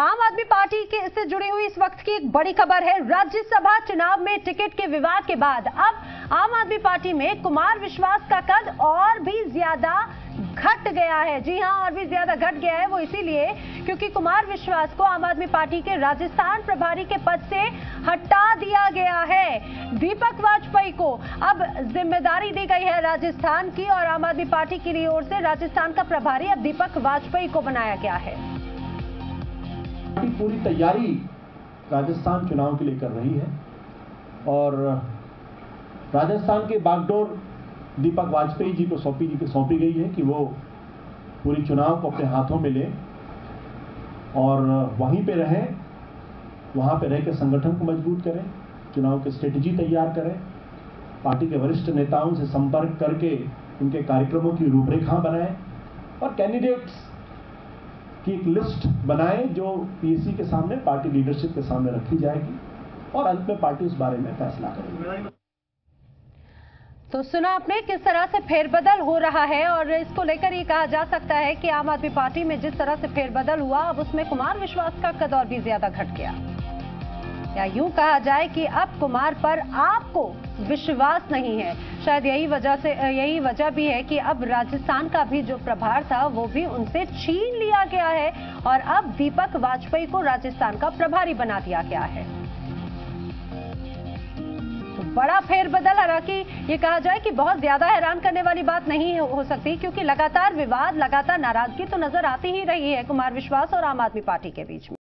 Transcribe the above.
आम आदमी पार्टी के इससे जुड़ी हुई इस वक्त की एक बड़ी खबर है। राज्यसभा चुनाव में टिकट के विवाद के बाद अब आम आदमी पार्टी में कुमार विश्वास का कद और भी ज़्यादा घट गया है। जी हाँ, और भी ज़्यादा घट गया है वो इसीलिए क्योंकि कुमार विश्वास को आम आदमी पार्टी के राजस्थान प्रभारी के पद से हटा दिया गया है दीपक वाजपेयी को। अब ज़िम्मेदारी दी गई है राजस्थान की और आम आदमी पार्टी की ओर से राजस्थान का प्रभारी अब दीपक वाजपेयी को बनाया गया है। पार्टी पूरी तैयारी राजस्थान चुनाव के लिए कर रही है। और राजस्थान के बागडोर दीपक वाजपेयी जी को सौंपी जी को, सौंपी गई है कि वो पूरी चुनाव को अपने हाथों में लें और वहीं पे रहें, वहाँ पे रह के संगठन को मज़बूत करें, चुनाव की स्ट्रेटजी तैयार करें, पार्टी के वरिष्ठ नेताओं से संपर्क करके उनके कार्यक्रमों की रूपरेखा बनाएँ और कैंडिडेट्स की एक लिस्ट बनाए जो पीएससी के सामने पार्टी लीडरशिप के सामने रखी जाएगी और अंत में पार्टी उस बारे में फैसला करेगी। तो सुना आपने किस तरह से फेरबदल हो रहा है और इसको लेकर ये कहा जा सकता है कि आम आदमी पार्टी में जिस तरह से फेरबदल हुआ, अब उसमें कुमार विश्वास का कदौर भी ज़्यादा घट गया। या यूँ कहा जाए कि अब कुमार पर आपको विश्वास नहीं है। शायद यही वजह से, यही वजह भी है कि अब राजस्थान का भी जो प्रभार था, वो भी उनसे छीन लिया गया है और अब दीपक वाजपेयी को राजस्थान का प्रभारी बना दिया गया है। तो बड़ा फेरबदल, हालाँकि ये कहा जाए कि बहुत ज़्यादा हैरान करने वाली बात नहीं हो सकती, क्योंकि लगातार विवाद, लगातार नाराज़गी तो नज़र आती ही रही है कुमार विश्वास और आम आदमी पार्टी के बीच में।